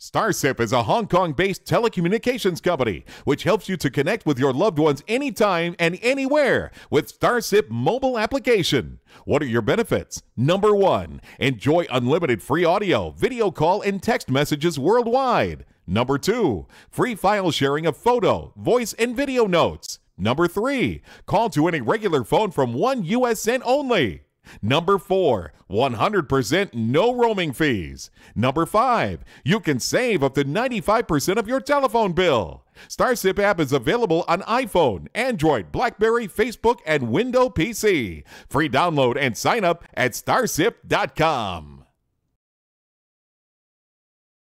StarSSip is a Hong Kong based telecommunications company which helps you to connect with your loved ones anytime and anywhere with StarSSip mobile application. What are your benefits? Number one, enjoy unlimited free audio, video call, and text messages worldwide. Number two, free file sharing of photo, voice, and video notes. Number three, call to any regular phone from one US cent only. Number four, 100% no roaming fees. Number five, you can save up to 95% of your telephone bill. StarSSip app is available on iPhone, Android, Blackberry, Facebook, and Windows PC. Free download and sign up at StarSSip.com.